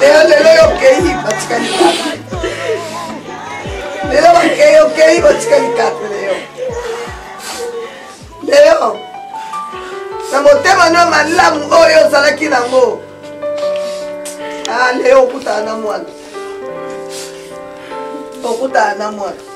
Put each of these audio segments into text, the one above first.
lelo lelo yo okei batika likaku lelo bakei okei batika likaku leo leo na motema no ya malamu oyo ozalaki nango ah, leo okutana na mwana okutana na mwana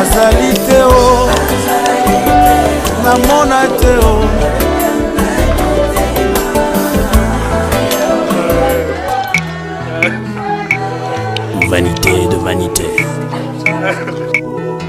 azali te o oh. namona te o oh. vanité de vanité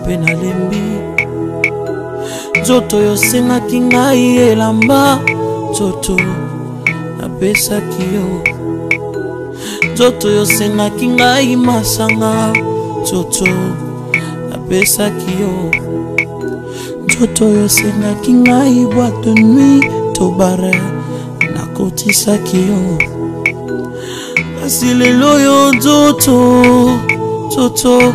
mpe nalembi nzoto yo osengaki ngai elamba nzoto napesaki yo nzoto yo osengaki ngai masanga nzoto napesaki yo nzoto yo osengaki ngai bwate nui to bare nakotisaki yo kasi lelo yo nzoto nzoto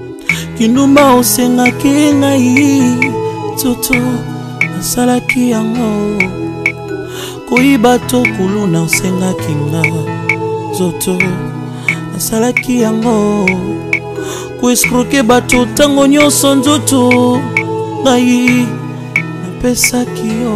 kindumba osengaki ngai tutu nasalaki yango koyiba to kuluna osengaki nga nzoto nasalaki yango koeskroke bato ntango nyonso nzoto ngai napesaki yo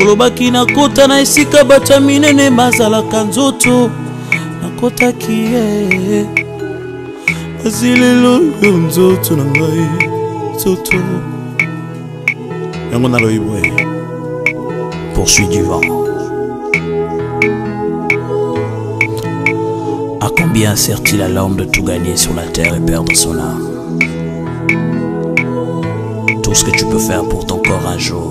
olobaki nakota na esika bato ya minene bazalaka nzoto nakotaki ye kasi lelo yo nzoto na ngai nzoto yango naloyi boye poursuit du vent à combien sert-il à l'homme de tout gagner sur la terre et perdre son âme tout ce que tu peux faire pour ton corps un jour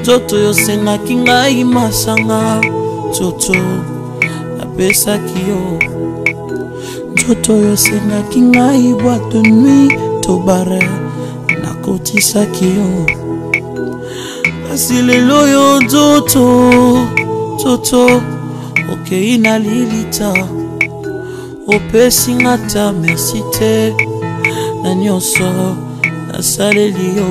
nzoto yo osengaki ngai masanga nzoto napesaki yo nzoto yo osengaki ngai bwate nui to bare nakotisaki yo kasi lelo yo nzoto nzoto okei na lilita opesi nga ta merci te na nyonso nasaleli yo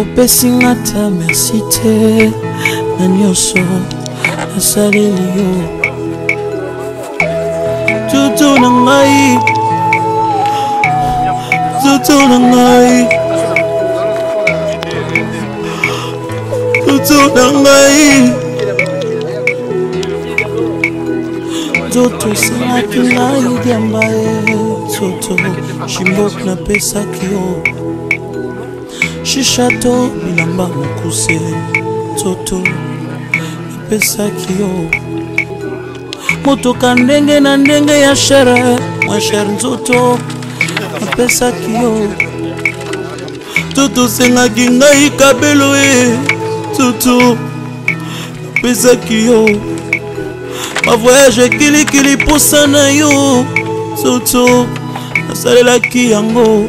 opesi nga ta merci te na nyonso nasaleli yo tutu na ngai tutu na ngai tutu na ngai nzoto esalaki ngai diamba ye nzoto shimok napesaki yo shisha to bilamba mokuse toto epesaki yo motoka ndenge na ndenge ya shere mwa shere nzoto apesaki yo tutu osengaki ngai kabelo e tutu apesaki yo bavoyage ekilikili mposa na yo tutu nasalelaki yango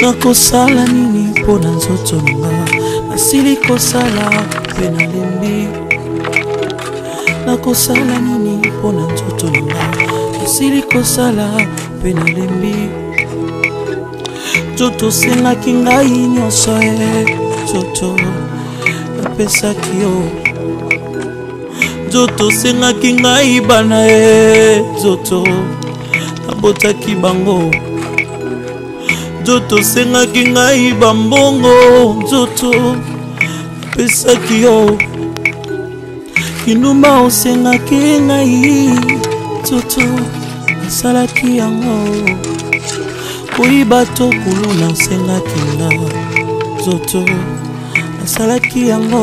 nakosala nini mpo na nzoto nanga nasili kosala mpe nalembi nakosala nini mpo na nzoto nanga nasili kosala mpe nalembi nzoto osengaki ngai nyonso e nzoto napesaki yo nzoto osengaki ngai bana e nzoto nabotaki bango nzoto osengaki ngai bambongo nzoto napesaki yo kinuma osengaki ngai nzoto nasalaki yango koyiba to kuluna osengaki nga nzoto nasalaki yango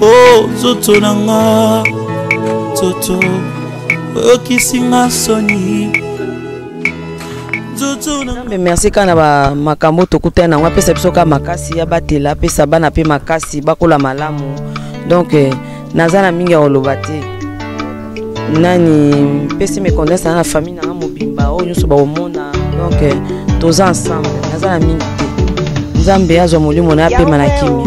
o oh, nzoto na nga nzoto oyokisi nga soni nzambe merci kaka na bamakambo oyo tokutani nango apesa biso kaka makasi abatela apesa bana mpe makasi bakola malamu donk eh, naza na mingi ya koloba te nani mpesi mekondesa na famille nanga mobimba oyo nyonso bakomona donk eh, toza ensemble naza na mingi te nzambe azwa molimo na apema na kimia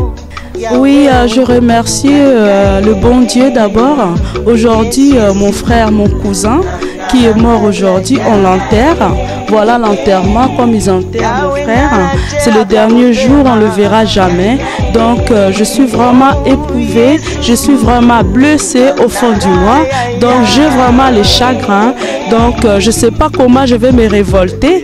Oui, euh, je remercie euh, le bon Dieu d'abord. Aujourd'hui, euh, mon frère, mon cousin, qui est mort aujourd'hui, on l'enterre. Voilà l'enterrement comme ils enterrent le frère. C'est le dernier jour, on le verra jamais. Donc, euh, je suis vraiment éprouvée, je suis vraiment blessée au fond du moi. Donc, j'ai vraiment les chagrins. Donc, euh, je ne sais pas comment je vais me révolter.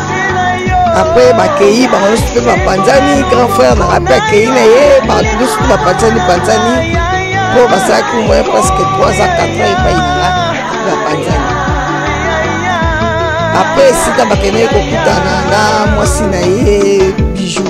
après bakei bango nyonso mpe bapanzani grand frère nanga mpe akei na ye bato nyonso mpe bapanzani panzani mpo basalaki moyen presque 3 ans 4 ans epai nanga bapanzani après esika bakendaki kokutana na mwasi na ye bijou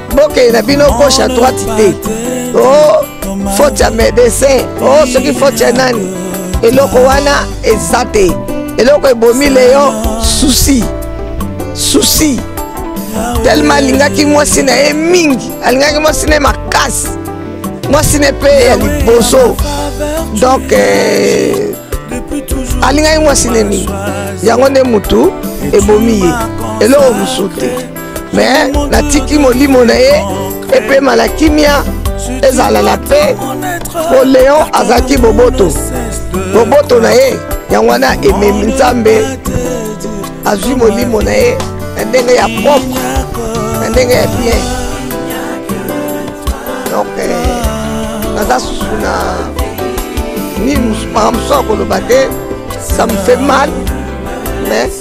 bokei na bino gauche à droite te o oh, faute ya médecin o oh, soki faute ya nani eloko wana eza te eloko ebomi leyo susi susi tellement alingaki mwasi na ye mingi alingaki mwasi na ye makasi mwasi na ye mpe ya liboso donc eh, alingaki mwasi na ye mingi yango nde motu ebomi ye eloko mosusu te me natiki molimo na ye epema na kimia ezala na pe mpo leon azalaki boboto boboto na ye yango wana ememi nzambe azwi molimo na ye na ndenge ya propre na ndenge ya bien donc euh, naza susu na nini makambo mosusu akoloba te ça me fait mal mais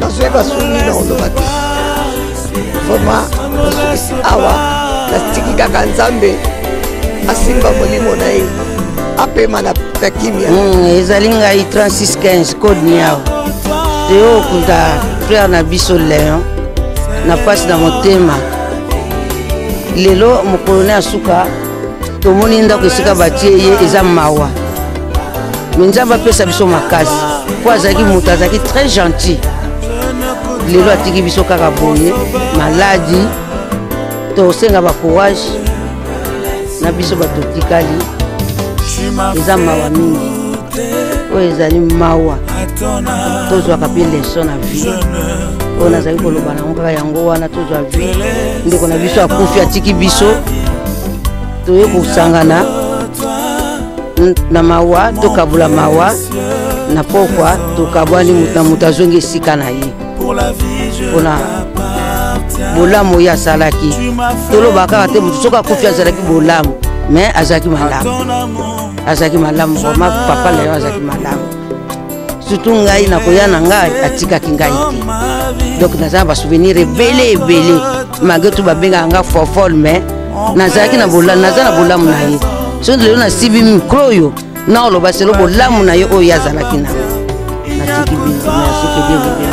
nazwi basungi na oloba te vraimen nasukisi awa natiki kaka nzambe asimba molimo na ye apema na kimia hmm, ezali ngai 3615 code niao teo okunta frère na biso leon na mpasi na motema lelo mokolo ne asuka tomoni ndako esika batie ye eza mawa me nzambe apesa biso makasi mpo azalaki moto azalaki très gentil lelo atiki biso kaka boye maladi tosenga bacourage na biso bato tikali eza mawa mingi oyo ezali mawa tozwaka mpe leson na vie oyo nazali koloba nango kaka yango wana tozwa vie ndeko na biso akufi atiki biso toye kosangana na mawa tokabola mawa na pokwa tokabwani na moto azongi esika na ye mpona bolamu oyo asalaki toloba kaka te moto soki akufi azalaki bolamu mais azalaki malamu azalaki malamu vraimen papa na yo azalaki malamu surtout ngai nakoya na ngai atikaki ngai te donc naza na basouvenir ebele ebele malgré tout babengaka nga fofol mais nazalaki na bolamu naza na bolamu na ye soki lelo nasibi mikro oyo na oloba selo bolamu na ye oyo ye azalaki na natiki bino merci que dieu vous